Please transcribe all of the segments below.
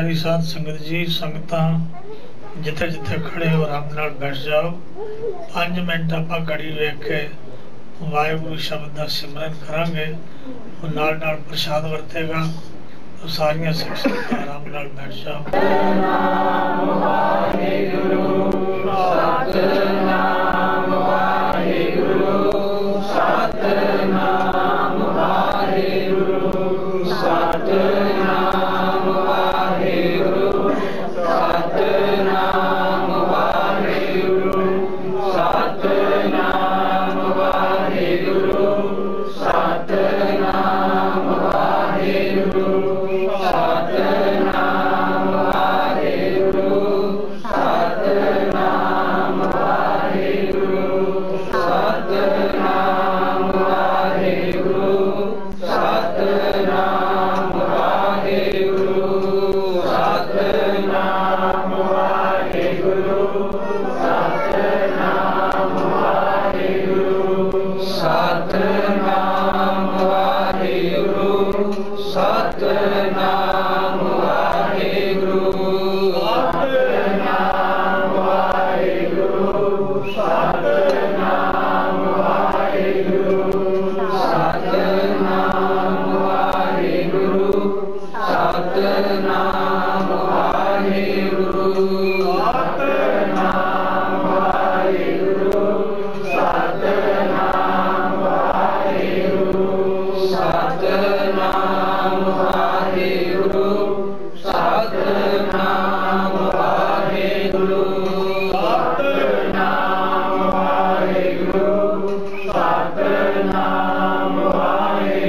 ਪਿਆਰੀ ਸਾਧ ਸੰਗਤ ਜੀ, ਸੰਗਤਾਂ, ਜਿੱਥੇ ਜਿੱਥੇ ਖੜੇ ਹੋ ਆਰਾਮ ਨਾਲ ਬੈਠ ਜਾਓ। 5 ਮਿੰਟ ਆਪਾਂ ਘੜੀ ਵੇਖ ਕੇ ਵਾਹਿਗੁਰੂ ਸ਼ਬਦ ਦਾ ਸਿਮਰਨ ਕਰਾਂਗੇ। ਉਹ ਨਾਲ ਨਾਲ ਪ੍ਰਸ਼ਾਦ ਵਰਤੇਗਾ। ਉਹ ਸਾਰੀਆਂ ਸਿੱਖ ਆਰਾਮ ਨਾਲ ਬੈਠ ਜਾਓ। Satnam.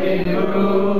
ਜੀ ਨੂੰ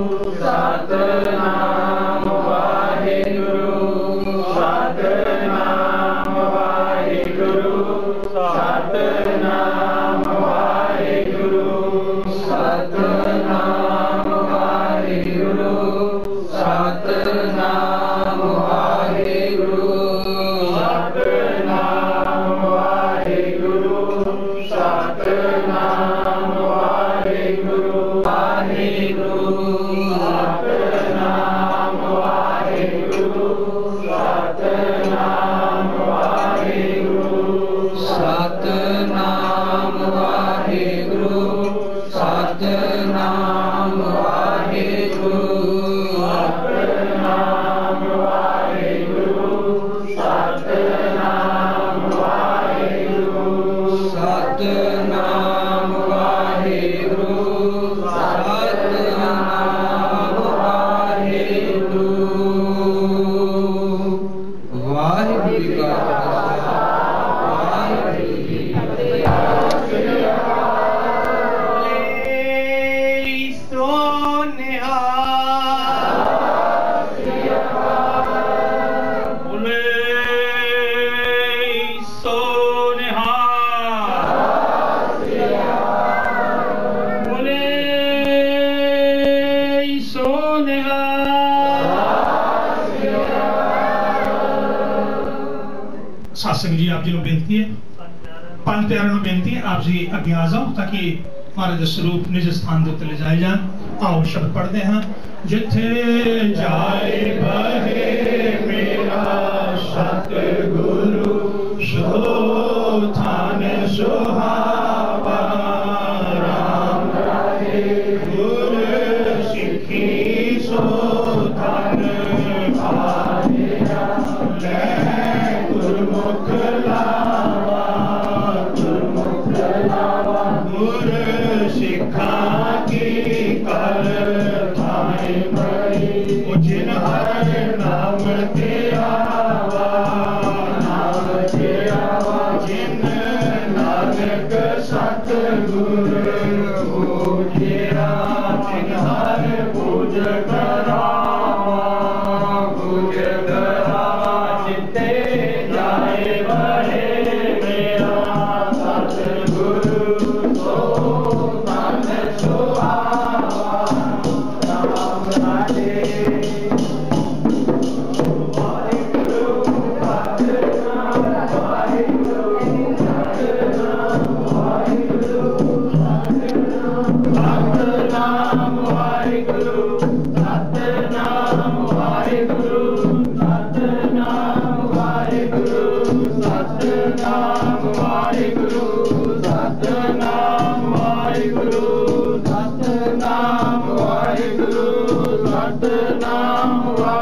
ਬੇਨਤੀ ਹੈ ਪੰਜ ਪਿਆਰਿਆਂ ਨੂੰ ਬੇਨਤੀ ਹੈ ਆਪ ਜੀ ਅੱਗੇ ਆ ਜਾਓ ਤਾਂ ਕਿ ਮਹਾਰਾਜ ਦਾ ਸਰੂਪ ਨਿਜ ਸਥਾਨ ਦੇ ਉੱਤੇ ਲਿਜਾਏ ਜਾਣ ਆਓ ਸ਼ਬਦ ਪੜ੍ਹਦੇ ਹਾਂ ਜਿੱਥੇ ਜਾਏ ਬਹੇ ਮੇਰਾ ਸਤਿਗੁਰੂ ਸੋ ਥਾਨ ਸੁਹਾਵਾ Lord. Sunday.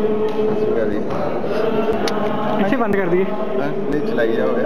ਸਤਿ ਸ਼੍ਰੀ ਅਕਾਲ ਜੀ। ਪਿੱਛੇ ਬੰਦ ਕਰ ਦਈਏ। ਨਹੀਂ ਚਲਾਈ ਜਾਓਗੇ